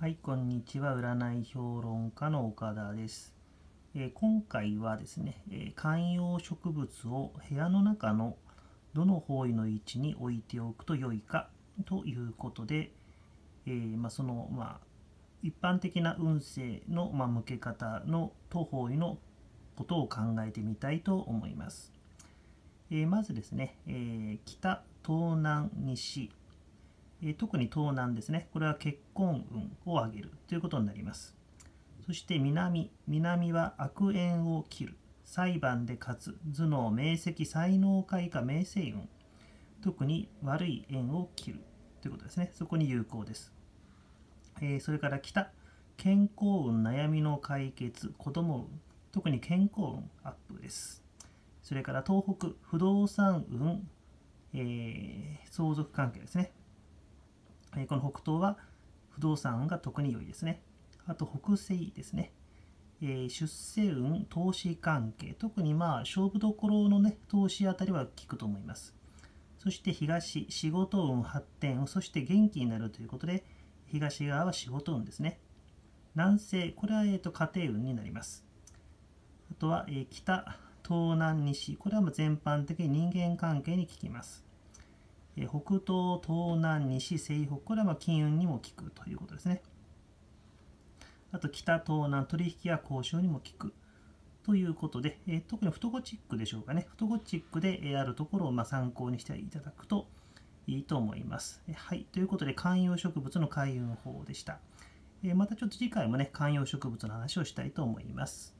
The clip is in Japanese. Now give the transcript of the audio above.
はい、こんにちは。占い評論家の岡田です。えー今回はですね、えー観葉植物を部屋の中のどの方位の位置に置いておくと良いかということで、えーまあ、その、まあ、一般的な運勢の、まあ、向け方のと方位のことを考えてみたいと思います。えまずですね、え北、東南、西、え特に東南ですね。これは結婚運を上げるということになります。そして南、南は悪縁を切る。裁判で勝つ。頭脳、明晰、才能開花、明星運。特に悪い縁を切るということですね。そこに有効です。えーそれから北、健康運、悩みの解決、子供運。特に健康運アップです。それから東北、不動産運、えー相続関係ですね。えこの北東は不動産が特に良いですね。あと北西ですね。え出世運、投資関係、特にまあ勝負どころのね、投資あたりは効くと思います。そして東、仕事運、発展、そして元気になるということで、東側は仕事運ですね。南西、これは、えー、と家庭運になります。あとは、えー北、東南、西、これはもう全般的に人間関係に効きます。え北東、東南、西、西北、これはま金運にも効くということですね。あと北、東南、取引や交渉にも効くということで、え特にフトゴチックでしょうかね。フトゴチックで、えあるところをま参考にしていただくといいと思います。はい。ということで、観葉植物の開運法でした。えまたちょっと次回もね、観葉植物の話をしたいと思います。